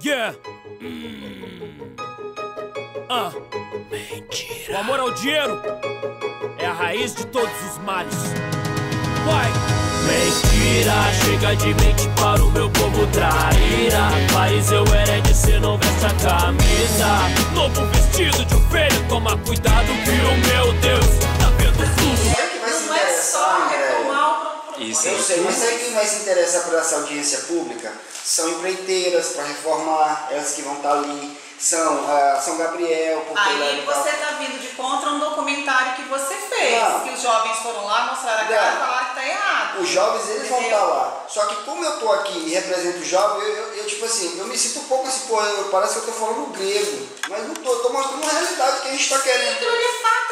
Yeah. Hum. Ah. Mentira. O amor ao dinheiro é a raiz de todos os males. Vai. Mentira, chega de mente para o meu povo traíra. Fariseu herege, cê não veste a camisa. Lobo vestido de ovelha, toma cuidado mas sabe quem vai se interessar por essa audiência pública? São empreiteiras para reformar, elas que vão estar ali. São ah, São Gabriel, porque Aí você está vindo de contra um documentário que você fez, Não. que os jovens foram lá, mostraram a cara e falaram que está errado. Os jovens, eles vão estar lá. Só que como eu tô aqui e represento o jovem, eu, eu, eu, tipo assim, eu me sinto um pouco assim, pô, eu- parece que eu tô falando grego. Mas não tô, eu tô mostrando uma realidade que a gente está querendo.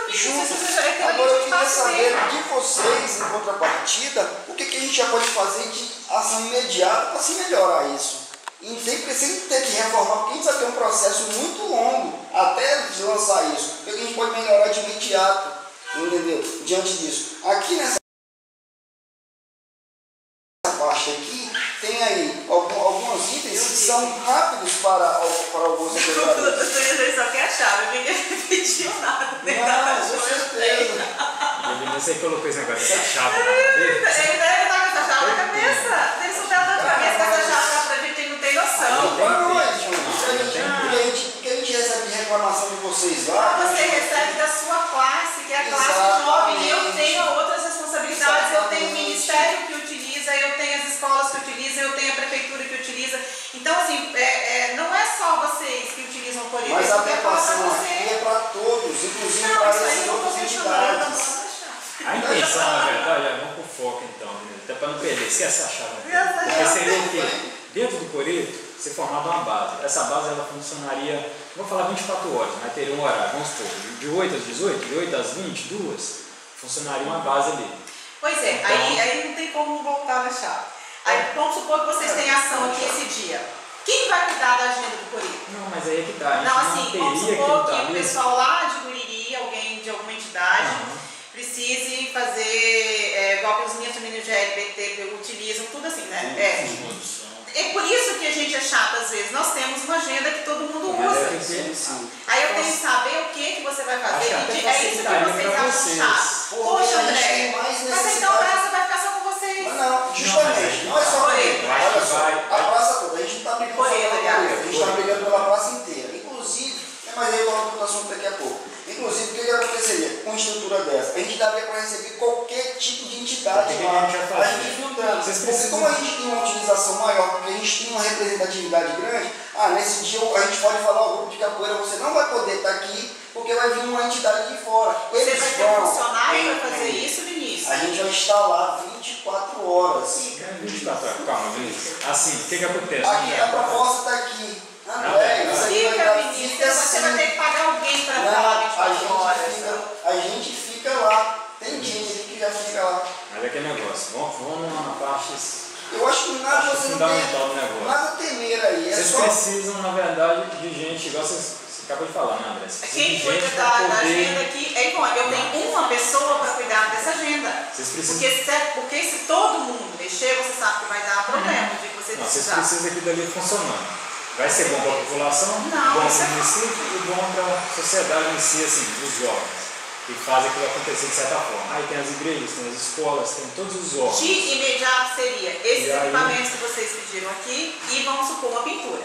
Aquilo ali é fato, que Junto. você aquilo ali Agora eu queria fato saber de vocês, em contrapartida, o que, que a gente já pode fazer de ação imediata para se melhorar isso. E sem, sem ter que reformar, porque a gente vai ter um processo muito longo até lançar isso. O que a gente pode melhorar de imediato, entendeu? Diante disso. Aqui nessa parte aqui, tem aí algum- alguns itens que são rápidos para, para alguns O secretarios. doutor só quer a chave, ninguém pediu nada. nem nada, Não, com certeza. Ele não sei que colocou esse negócio dessa chave. Ele deve estar com essa chave na cabeça. Ele só dá dor de cabeça com essa chave lá pra gente, ele não tem noção. Não, tem não, que- é, Júnior. Porque a gente- tem porque a gente- porque a gente recebe reclamação de vocês lá. Você recebe da sua classe, que é a classe jovem, e eu Exatamente. tenho outras responsabilidades, eu tenho o Exatamente. ministério que utiliza, eu tenho as escolas que utilizam, eu tenho a prefeitura que utiliza. Então, assim, é, é, não é só vocês que utilizam o Corinthians, Mas a eu quero falar pra adequação aqui você. é para todos, inclusive Não, para isso aí essas eu não tô outras questionando, tá bom, entidades. deixa. A intenção, na verdade, é vamos pro foco então, né? Até para não perder, esquece a chave. Essa Porque é seria o quê? Dentro do Coreto, você formava uma base. Essa base ela funcionaria, vou falar 24 horas, mas teria um horário, vamos supor, de 8 às 18, de 8 às 20, duas, funcionaria uma base ali. Pois é, Então- aí, aí não tem como voltar na chave. Aí vamos supor que vocês têm ação aqui esse dia. Quem vai cuidar da agenda do Corinthians? Não, mas aí é que tá. Não, assim, vamos teria supor que que estar o pessoal lá de Guriri, alguém de alguma entidade, Aham. precise fazer, é, igual que os meninos meninos de LBT utilizam, tudo assim, né? É. É por isso que a gente é chato às vezes. Nós temos uma agenda que todo mundo usa. é sim. Aí eu tenho que saber o que, que você vai fazer. E é isso que vocês acham chato. Poxa, André, mas então a necessidade. praça vai ficar só com vocês. Mas não, justamente, não é só Por por ele. ele. Eu acho Olha que só, vai- a praça toda, a gente não está brigando Por só ele, pela aliás. praça, a gente está brigando pela praça inteira. Inclusive, é, mas aí eu vou para o assunto daqui a pouco. Inclusive, o que, que aconteceria com uma estrutura dessa? A gente daria para receber qualquer tipo de entidade O que que lá. a gente vai fazer? A gente filtrando. Vocês Porque precisam- como a gente tem uma utilização maior, porque a gente tem uma representatividade grande, ah, nesse dia a gente pode falar, o grupo de capoeira, você não vai poder estar aqui, porque vai vir uma entidade de fora. Você Eles vai ter um funcionário para fazer isso no início. A gente vai estar lá 24 horas. É 24 horas, calma, Vinícius. Assim, o que que acontece? Aqui, a proposta está aqui. André, Não, isso aqui vai Fica, dar Vinícius, fica você vai assim. ter que pagar alguém para Não, falar a 24 horas. gente, fica, a gente fica lá. Tem gente ali que já fica lá. Mas é aquele negócio, vamos, vamos na parte Eu acho que nada Acho você não fundamental tem do negócio. nada a temer aí. É Vocês só. precisam, na verdade, de gente, igual vocês, você acabou de falar, né, André? Vocês Quem cuida gente da, pra da poder- agenda aqui é igual. Eu tenho uma pessoa para cuidar dessa agenda. Vocês precisam. Porque se, porque se todo mundo mexer, você sabe que vai dar problema de você Não, vocês precisar. precisam aqui dali funcionando. Vai ser bom para a população, Não, bom para é- o município e bom para a sociedade em si, assim, os jovens, que fazem aquilo acontecer de certa forma. Aí tem as igrejas, tem as escolas, tem todos os órgãos. De imediato seria esses E aí? equipamentos que vocês pediram aqui e vamos supor uma pintura.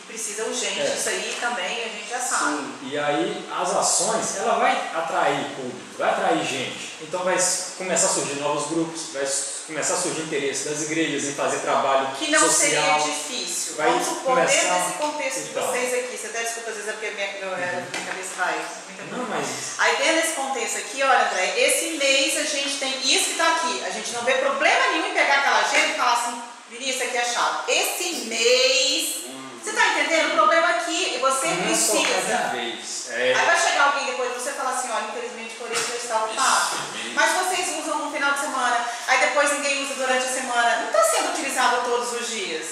Que precisa urgente, É. isso aí também a gente já sabe. Sim. E aí as ações, ela vai atrair público, vai atrair gente. Então vai começar a surgir novos grupos, vai começar a surgir interesse das igrejas em fazer trabalho Que não social. seria difícil. Vai Vamos supor, começar- dentro desse contexto de Então. vocês aqui, você até desculpa às vezes é porque minha, meu, é, minha cabeça vai. Não, mas Aí dentro desse contexto aqui, olha André, esse mês a gente tem isso que está aqui. A gente não vê problema nenhum em pegar aquela agenda e falar assim, Vinícius, aqui é chato. Esse mês, você está entendendo? O problema aqui, você não é precisa. cada vez. É, Aí vai chegar alguém depois você falar assim, olha, infelizmente por isso eu está ocupado. Mas vocês usam no final de semana, aí depois ninguém usa durante a semana. Não está sendo utilizado todos os dias.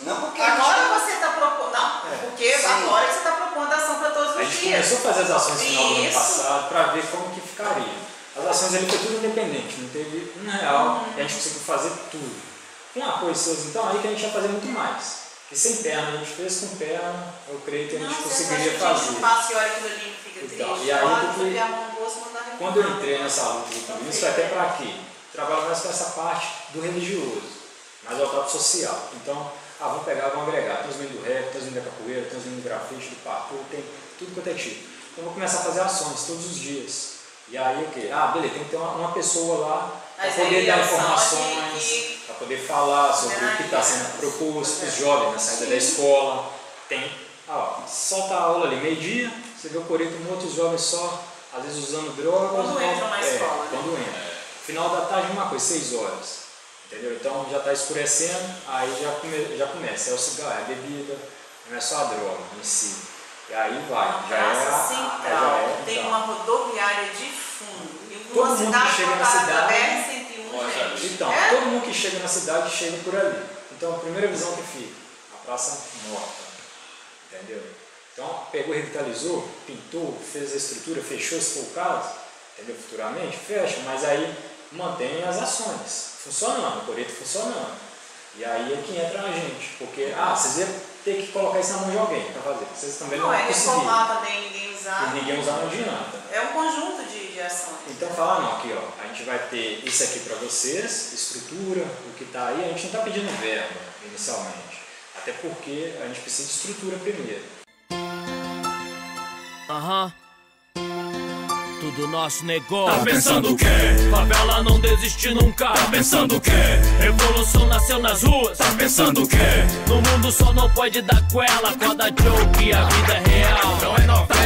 Não porque a gente- Agora você está propondo. Não, É. porque Sim. agora você está propondo ação para todos A os gente dias. começou a fazer as ações no final do ano passado para ver como que ficaria. As ações ali foi tudo independente, não teve um real, Uhum. e a gente conseguiu fazer tudo. Com apoio seus, então, aí que a gente ia fazer muito mais. E sem perna, a gente fez com perna, eu creio que a gente Não, conseguiria acha que a gente fazer. passa e olha aquilo ali e fica Então, triste. e aí, Olha, porque- subir a mão no bolso mandar Quando eu entrei nessa luta do comunismo, até para quê? Trabalho mais com essa parte do religioso, mais voltado pro social. Então, ah, vamos pegar, vamos agregar. Tem os meninos do rap, tem os meninos da capoeira, tem os meninos do grafite, do parkour, tem tudo quanto é tipo. Então, eu vou começar a fazer ações todos os dias. E aí, o quê? Ah, beleza, tem que ter uma, uma pessoa lá para poder dar ação informações, que- poder falar sobre o que está sendo proposto para os jovens na saída da escola. Tem, ah, ó, solta a aula ali, meio-dia, você vê o Coreto com outros jovens só, às vezes usando drogas. Quando entram na é, escola, né? Quando entra. Final da tarde, uma coisa, 6 horas. Entendeu? Então já está escurecendo, aí já, come, já começa. É o cigarro, é a bebida, não é só a droga em si. E aí vai. Uma Já é, praça a- central, já é, tem então. uma rodoviária de fundo. E Todo mundo que chega na cidade- da BR-101, Olha, gente. Então, É? todo mundo que chega na cidade chega por ali. Então, a primeira visão que fica, a praça morta. Entendeu? Então, pegou, revitalizou, pintou, fez a estrutura, fechou se for o caso, entendeu? Futuramente, fecha, mas aí mantém as ações funcionando, o coreto funcionando. E aí é que entra a gente, porque, ah, vocês iam ter que colocar isso na mão de alguém para fazer. Vocês também não, Não é vão conseguir. reformar também, ninguém usar. E ninguém usar não adianta. É um conjunto de, ações. Então fala não, aqui ó, a gente vai ter isso aqui para vocês, estrutura, o que está aí, a gente não está pedindo verba inicialmente. Até porque a gente precisa de estrutura primeiro. Aham. Tudo nosso negócio. Tá pensando o quê? Favela não desiste nunca. Tá pensando o quê? Revolução nasceu nas ruas. Tá pensando o quê? No mundo só não pode dar coela. Acorda joke e a vida é real. Não é novela. Tá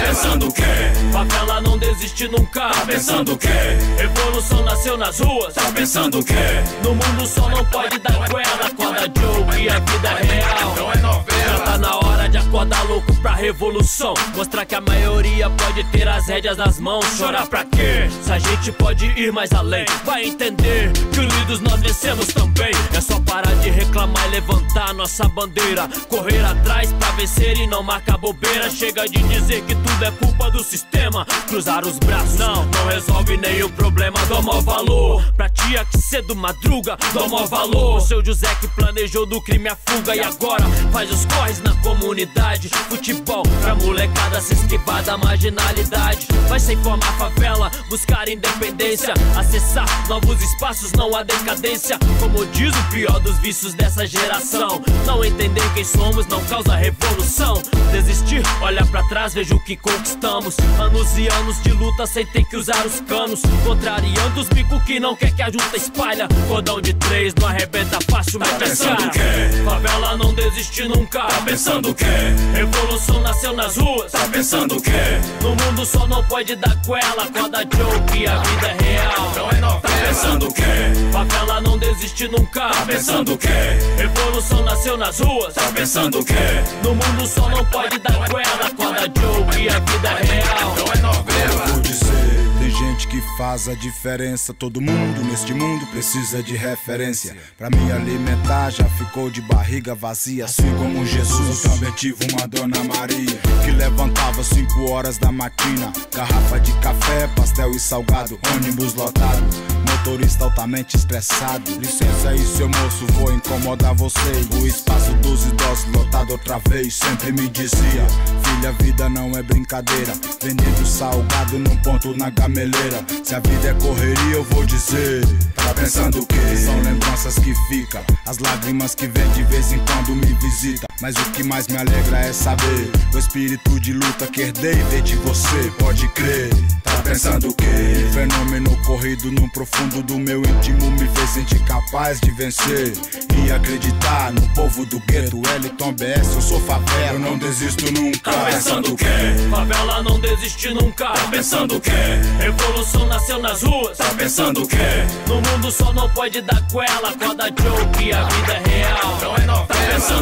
desiste nunca. Tá pensando o quê? Revolução nasceu nas ruas. Tá pensando o quê? No mundo só não pode dar coela. Acorda joke e a vida é real. Não é novela. Tá na hora de acordar louco pra revolução. Mostrar que a maioria pode ter as rédeas nas mãos. Chorar pra quê? Se a gente pode ir mais além, vai entender que unidos nós vencemos também. É só parar de reclamar e levantar nossa bandeira. Correr atrás pra vencer e não marcar bobeira. Chega de dizer que tudo é culpa do sistema. Cruzar os braços não, não resolve nenhum problema. Dou maior valor pra tia que cedo madruga. Dou maior valor. Seu José que planejou do crime a fuga e agora faz os corres na comunidade. Futebol pra molecada se esquivar da marginalidade. Vai sem formar favela, buscar independência. Acessar novos espaços, não há decadência. Como diz o pior dos vícios dessa geração. Não entender quem somos não causa revolução. Desistir, olha pra trás, veja o que conquistamos. Anos e anos de luta sem ter que usar os canos. Contrariando os bicos que não quer que a junta espalha. Cordão de três, não arrebenta fácil, mete a pensando cara. o quê? Favela não desiste nunca. Tá pensando o quê? Revolução nasceu nas ruas. Tá pensando o quê? No mundo só não pode dar coela. Acorda joke a vida é real. Não é novela. Tá pensando o quê? Favela não desiste nunca. Tá pensando o quê? Revolução nasceu nas ruas. Tá pensando o quê? No mundo só não pode dar coela. Acorda joke e a vida é faz a diferença. Todo mundo neste mundo precisa de referência. Pra me alimentar já ficou de barriga vazia. Assim como Jesus, eu também tive uma Dona Maria que levantava 5 horas da matina. Garrafa de café, pastel e salgado, ônibus lotado. Motorista altamente estressado. Licença aí, seu moço, vou incomodar você. O espaço dos idosos lotado outra vez. Sempre me dizia: Filha, a vida não é brincadeira. Vendendo salgado num ponto na gameleira. Se a vida é correria, eu vou dizer. Tá pensando o quê? São lembranças que ficam. As lágrimas que vem de vez em quando me visita. Mas o que mais me alegra é saber o espírito de luta que herdei veio de você. Pode crer. Tá pensando o quê? Fenômeno corrido no profundo do meu íntimo me fez sentir capaz de vencer e acreditar no povo do gueto. Wellington BS, eu sou favela, eu não desisto nunca. Tá pensando o quê? Favela não desiste nunca. Tá pensando o quê? Revolução nasceu nas ruas. Tá pensando o quê? No mundo só não pode dar coela. Acorda joke e a vida é real. Não é novela. Tá pensando